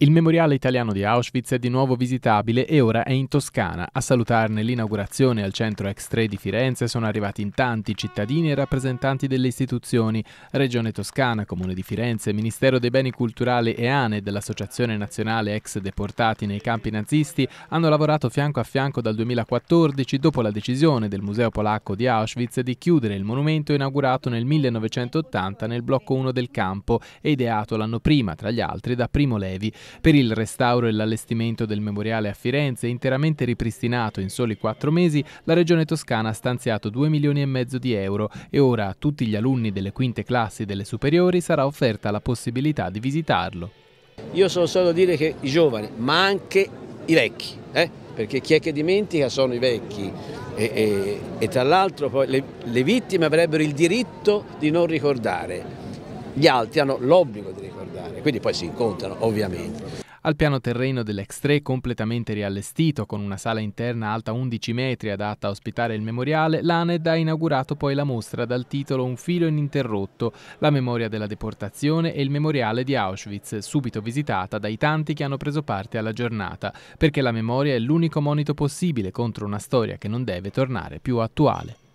Il memoriale italiano di Auschwitz è di nuovo visitabile e ora è in Toscana. A salutarne l'inaugurazione al centro X3 di Firenze sono arrivati in tanti cittadini e rappresentanti delle istituzioni. Regione Toscana, Comune di Firenze, Ministero dei Beni Culturali e ANE dell'Associazione Nazionale Ex Deportati nei campi nazisti hanno lavorato fianco a fianco dal 2014 dopo la decisione del Museo Polacco di Auschwitz di chiudere il monumento inaugurato nel 1980 nel blocco 1 del campo e ideato l'anno prima, tra gli altri, da Primo Levi. Per il restauro e l'allestimento del memoriale a Firenze, interamente ripristinato in soli quattro mesi, la Regione Toscana ha stanziato 2 milioni e mezzo di euro e ora a tutti gli alunni delle quinte classi delle superiori sarà offerta la possibilità di visitarlo. Io sono solo a dire che i giovani, ma anche i vecchi, eh? perché chi è che dimentica sono i vecchi e, e, e tra l'altro le, le vittime avrebbero il diritto di non ricordare gli altri hanno l'obbligo di ricordare, quindi poi si incontrano ovviamente. Al piano terreno dell'X3 completamente riallestito con una sala interna alta 11 metri adatta a ospitare il memoriale, l'ANED ha inaugurato poi la mostra dal titolo Un filo ininterrotto, la memoria della deportazione e il memoriale di Auschwitz, subito visitata dai tanti che hanno preso parte alla giornata, perché la memoria è l'unico monito possibile contro una storia che non deve tornare più attuale.